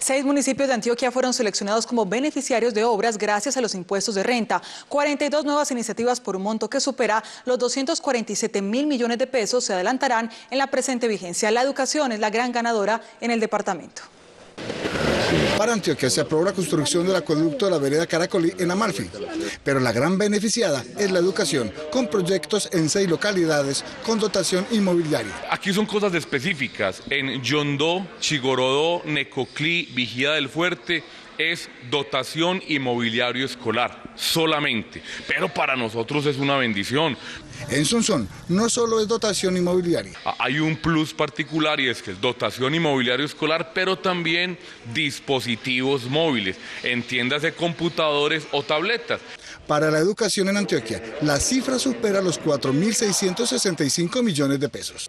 Seis municipios de Antioquia fueron seleccionados como beneficiarios de obras gracias a los impuestos de renta. 42 nuevas iniciativas por un monto que supera los 247 mil millones de pesos se adelantarán en la presente vigencia. La educación es la gran ganadora en el departamento. Para Antioquia se aprobó la construcción del acueducto de la vereda Caracolí en Amalfi, pero la gran beneficiada es la educación, con proyectos en seis localidades con dotación inmobiliaria. Aquí son cosas específicas, en Yondó, Chigorodó, Necoclí, Vigía del Fuerte, es dotación inmobiliario escolar, solamente. Pero para nosotros es una bendición. En Sonsón no solo es dotación inmobiliaria. Hay un plus particular y es que es dotación inmobiliario escolar, pero también dispositivos móviles, entiéndase computadores o tabletas. Para la educación en Antioquia, la cifra supera los 4.665 millones de pesos.